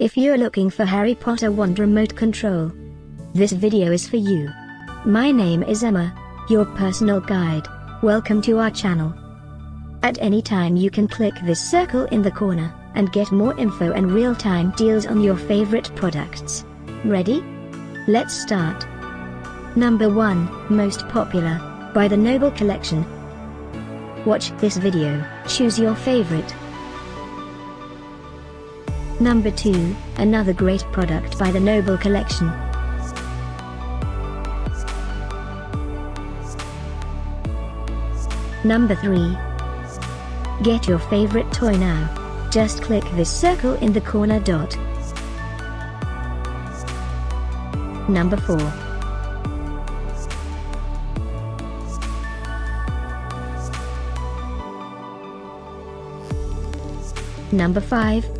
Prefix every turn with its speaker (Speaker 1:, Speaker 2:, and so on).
Speaker 1: If you're looking for Harry Potter Wand Remote Control, this video is for you. My name is Emma, your personal guide. Welcome to our channel. At any time you can click this circle in the corner, and get more info and real-time deals on your favorite products. Ready? Let's start. Number 1, Most Popular, by the Noble Collection. Watch this video, choose your favorite. Number 2, another great product by the Noble Collection. Number 3. Get your favorite toy now. Just click this circle in the corner dot. Number 4. Number 5,